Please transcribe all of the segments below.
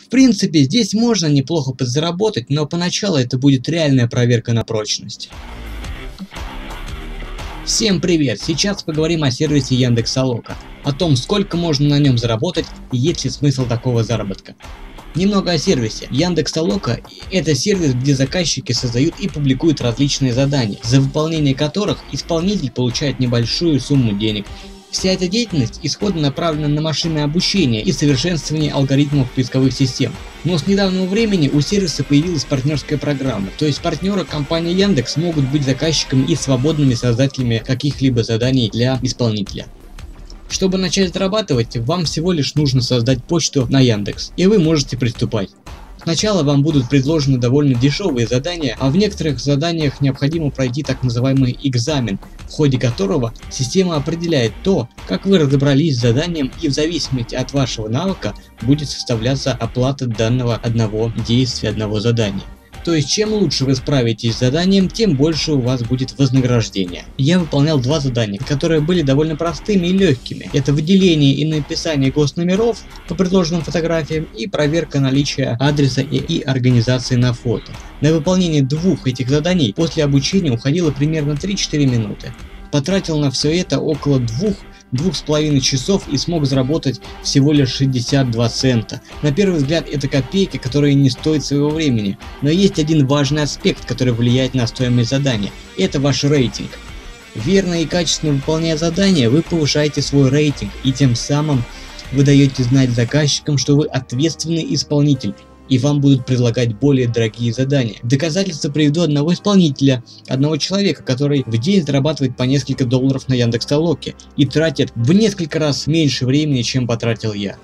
В принципе, здесь можно неплохо подзаработать, но поначалу это будет реальная проверка на прочность. Всем привет! Сейчас поговорим о сервисе Яндекс.Алока, о том, сколько можно на нем заработать и есть ли смысл такого заработка. Немного о сервисе. Яндекс.Толока – это сервис, где заказчики создают и публикуют различные задания, за выполнение которых исполнитель получает небольшую сумму денег. Вся эта деятельность исходно направлена на машинное обучение и совершенствование алгоритмов поисковых систем. Но с недавнего времени у сервиса появилась партнерская программа, то есть партнеры компании Яндекс могут быть заказчиками и свободными создателями каких-либо заданий для исполнителя. Чтобы начать зарабатывать, вам всего лишь нужно создать почту на Яндекс, и вы можете приступать. Сначала вам будут предложены довольно дешевые задания, а в некоторых заданиях необходимо пройти так называемый экзамен, в ходе которого система определяет то, как вы разобрались с заданием и в зависимости от вашего навыка будет составляться оплата данного одного действия, одного задания. То есть чем лучше вы справитесь с заданием, тем больше у вас будет вознаграждение. Я выполнял два задания, которые были довольно простыми и легкими. Это выделение и написание госномеров по предложенным фотографиям и проверка наличия адреса и, и организации на фото. На выполнение двух этих заданий после обучения уходило примерно 3-4 минуты. Потратил на все это около двух двух с половиной часов и смог заработать всего лишь 62 цента. На первый взгляд это копейки, которые не стоят своего времени, но есть один важный аспект, который влияет на стоимость задания. Это ваш рейтинг. Верно и качественно выполняя задания, вы повышаете свой рейтинг и тем самым вы даете знать заказчикам, что вы ответственный исполнитель и вам будут предлагать более дорогие задания. Доказательство приведу одного исполнителя, одного человека, который в день зарабатывает по несколько долларов на Яндекс.Толоке и тратит в несколько раз меньше времени, чем потратил я.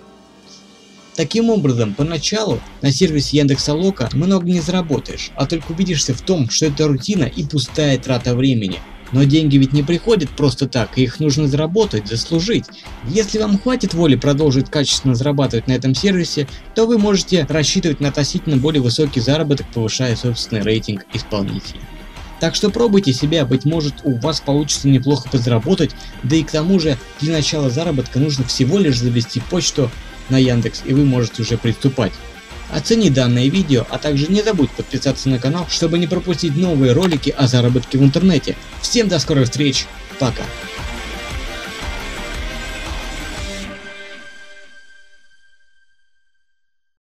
Таким образом, поначалу на сервисе Яндекс.Алока много не заработаешь, а только убедишься в том, что это рутина и пустая трата времени. Но деньги ведь не приходят просто так, их нужно заработать, заслужить. Если вам хватит воли продолжить качественно зарабатывать на этом сервисе, то вы можете рассчитывать на относительно более высокий заработок, повышая собственный рейтинг исполнителя. Так что пробуйте себя, быть может у вас получится неплохо подзаработать, да и к тому же для начала заработка нужно всего лишь завести почту на Яндекс и вы можете уже приступать. Оцени данное видео, а также не забудь подписаться на канал, чтобы не пропустить новые ролики о заработке в интернете. Всем до скорых встреч, пока!